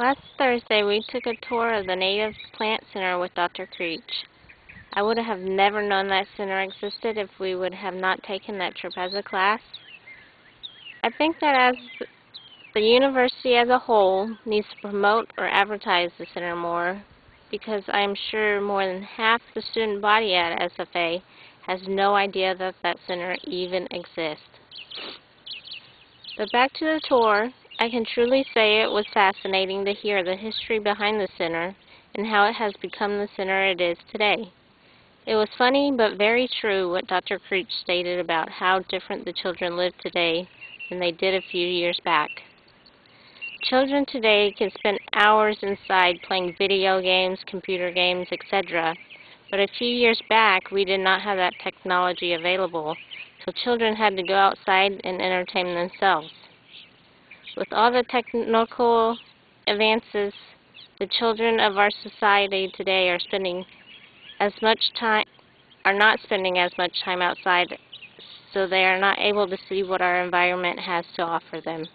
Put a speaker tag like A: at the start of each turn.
A: Last Thursday, we took a tour of the Native Plant Center with Dr. Creech. I would have never known that center existed if we would have not taken that trip as a class. I think that as the university as a whole needs to promote or advertise the center more because I am sure more than half the student body at SFA has no idea that that center even exists. But back to the tour, I can truly say it was fascinating to hear the history behind the center and how it has become the center it is today. It was funny but very true what Dr. Creech stated about how different the children live today than they did a few years back. Children today can spend hours inside playing video games, computer games, etc. But a few years back, we did not have that technology available, so children had to go outside and entertain themselves. With all the technical advances, the children of our society today are spending as much time, are not spending as much time outside, so they are not able to see what our environment has to offer them.